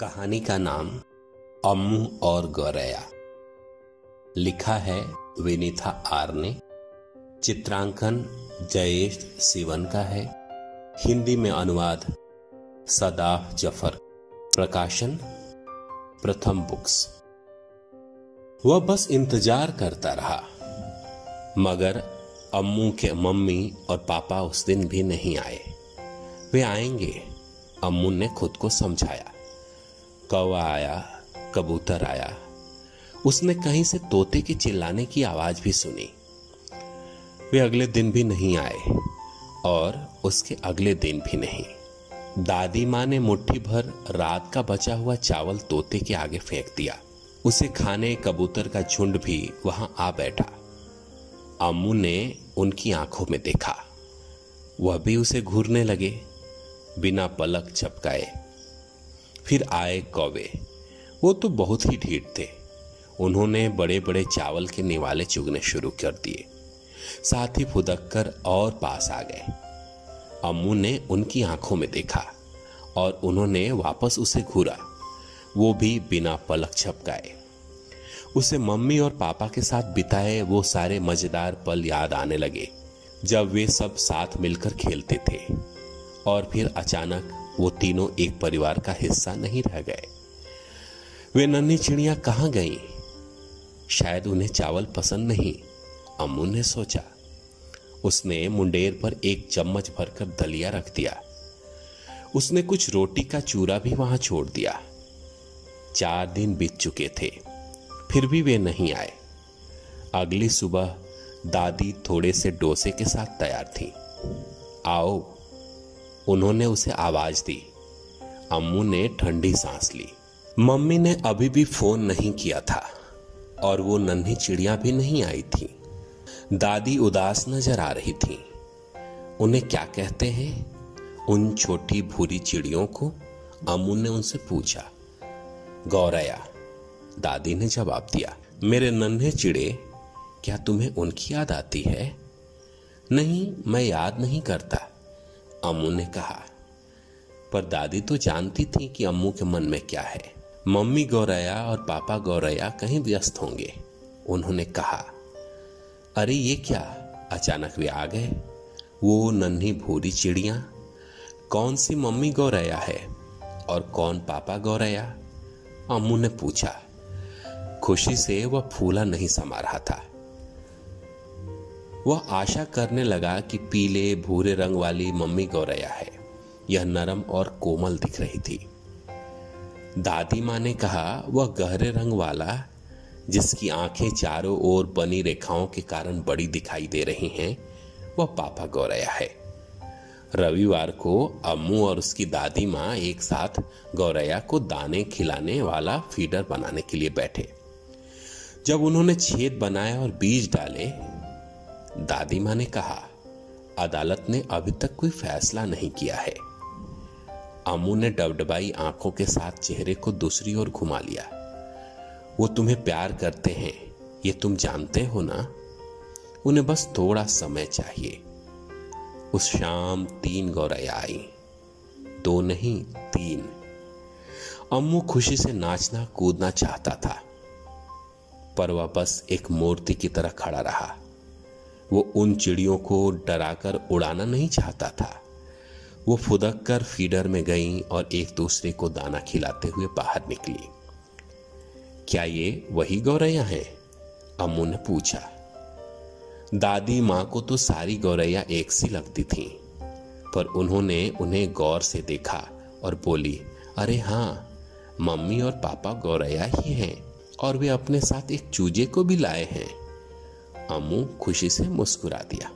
कहानी का नाम अम्मू और गौरैया। लिखा है विनीता आर ने। चित्रांकन जयेश सिवन का है। हिंदी में अनुवाद सदाफ ज़फ़र। प्रकाशन प्रथम बुक्स। वह बस इंतज़ार करता रहा, मगर अम्मू के मम्मी और पापा उस दिन भी नहीं आए। वे आएँगे, अम्मू ने खुद को समझाया। कौवा आया, कबूतर आया। उसने कहीं से तोते के चिल्लाने की आवाज़ भी सुनी। वे अगले दिन भी नहीं आए और उसके अगले दिन भी नहीं। दादी माँ ने मुट्ठी भर रात का बचा हुआ चावल तोते के आगे फेंक दिया। उसे खाने कबूतर का झुंड भी वहाँ आ बैठा। अम्मू ने उनकी आँखों में देखा। वह भी उसे घूरने लगे, बिना पलक झपकाए फिर आए कौवे वो तो बहुत ही ढीठ थे। उन्होंने बड़े बड़े चावल के निवाले चुगने शुरू कर दिए। साथ ही फुदक कर और पास आ गए। अम्मू ने उनकी आँखों में देखा और उन्होंने वापस उसे घूरा। वो भी बिना पलक छपकाए। उसे मम्मी और पापा के साथ बिताए वो सारे मज़ेदार पल याद आने लगे, जब वे सब साथ मिलकर खेलते थे। और फिर अचानक वो तीनों एक परिवार का हिस्सा नहीं रह गए। वे नन्ही चिड़िया कहाँ गईं? शायद उन्हें चावल पसंद नहीं, अम्मू ने सोचा। उसने मुंडेर पर एक चम्मच भरकर दलिया रख दिया। उसने कुछ रोटी का चूरा भी वहाँ छोड़ दिया। चार दिन बीत चुके थे, फिर भी वे नहीं आए। अगली सुबह दादी थोड़े से डोसे के साथ तैयार थी। आओ उन्होंने उसे आवाज़ दी। अम्मू ने ठंडी सांस ली। मम्मी ने अभी भी फ़ोन नहीं किया था और वो नन्ही चिड़िया भी नहीं आई थी। दादी उदास नज़र आ रही थी। उन्हें क्या कहते हैं? उन छोटी भूरी चिड़ियों को अम्मू ने उनसे पूछा। गौरया, दादी ने जवाब दिया, मेरे नन्हे चिड़े, क्या तुम्हें उनकी याद आती है? नहीं, मैं याद नहीं करता। अम्मू ने कहा, पर दादी तो जानती थी कि अम्मू के मन में क्या है। मम्मी गौरया और पापा गौरया कहीं व्यस्त होंगे। उन्होंने कहा, अरे ये क्या? अचानक वे आ गए। वो नन्ही भूरी चिड़िया। कौन सी मम्मी गौरया है और कौन पापा गौरया? अम्मू ने पूछा। खुशी से वह फूला नहीं समा रहा था। वह आशा करने लगा कि पीले, भूरे रंग वाली मम्मी गौरैया है। यह नरम और कोमल दिख रही थी। दादी माँ ने कहा, वह गहरे रंग वाला, जिसकी आँखें चारों ओर बनी रेखाओं के कारण बड़ी दिखाई दे रही हैं, वह पापा गौरैया है। रविवार को अम्मू और उसकी दादी माँ एक साथ गौरैया को दाने खिलाने वाला फीडर बनाने के लिए बैठे। जब उन्होंने छेद बनाए और बीज डाले दादी माँ ने कहा, अदालत ने अभी तक कोई फैसला नहीं किया है। अमू ने डबडबाई आँखों के साथ चेहरे को दूसरी ओर घुमा लिया। वो तुम्हें प्यार करते हैं, ये तुम जानते हो ना? उन्हें बस थोड़ा समय चाहिए। उस शाम तीन गौरैया आई। दो नहीं, तीन। अम्मू खुशी से नाचना, कूदना चाहता था, पर वह बस एक मूर्ति की तरह खड़ा रहा। वो उन चिड़ियों को डराकर उड़ाना नहीं चाहता था। वो फुदक कर फीडर में गई और एक दूसरे को दाना खिलाते हुए बाहर निकली। क्या ये वही गौरैया हैं? अम्मू ने पूछा। दादी माँ को तो सारी गौरैया एक सी लगती थी, पर उन्होंने उन्हें गौर से देखा और बोली, अरे हाँ मम्मी और पापा गौरैया ही हैं और वे अपने साथ एक चूजे को भी लाए हैं। अमू खुशी से मुस्कुरा दिया।